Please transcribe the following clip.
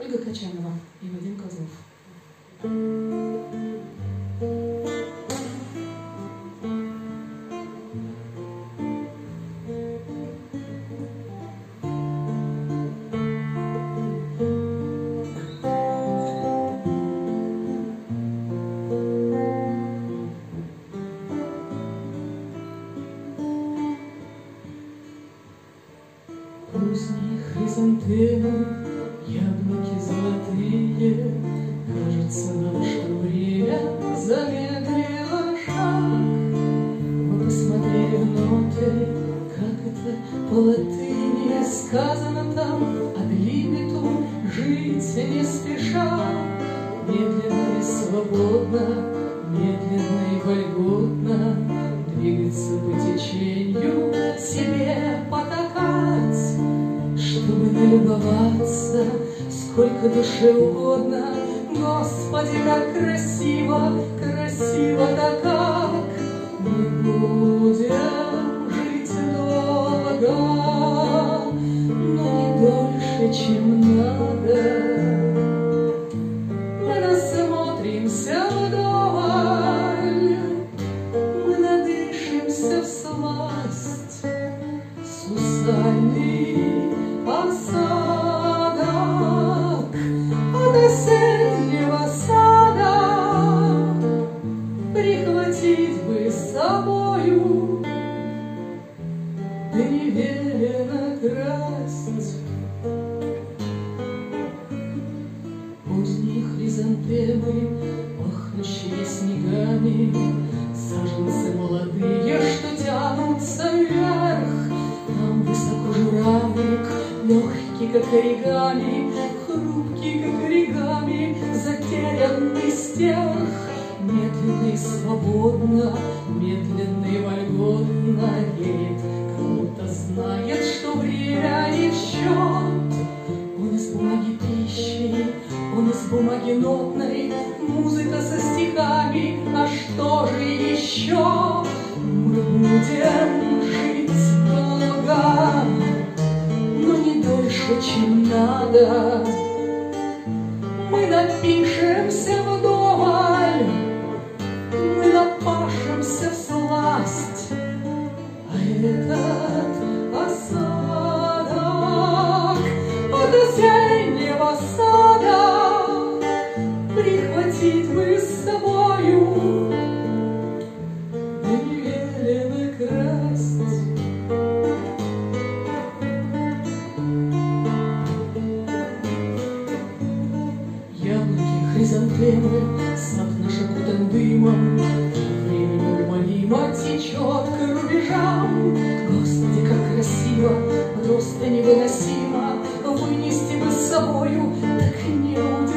Ольга Качанова и Вадим Козлов. Поздние хризантемы, яблоки золотые, Кажется что время замедлило шаг. Мы посмотрели в ноты, как это по латыни сказано там, Ad libitum жить не спеша, Медленно и свободно, медленно и вольготно Двигаться по течению, себе потакать, Чтобы налюбоваться, сколько душе угодно. Господи, как красиво, красиво-то как! Мы будем жить долго, но не дольше, чем надо. Снегами, Саженцы молодые, что тянутся вверх. Там высоко журавлик, легкий, как оригами, Хрупкий, как оригами, затерянный стерх. Медленно и свободно, медленно и вольготно Верит, бумаги нотной, Музыка со стихами, а что же еще? Мы будем жить долго, но не дольше, чем надо. Мы напишемся вдоволь, мы напашемся в сласть, а этот осадок от осеннего сада проблемы, Сад наш окутан дымом, Время неумолимо течет к рубежам. Господи, как красиво, просто невыносимо Вынести бы с собою, так не уйти.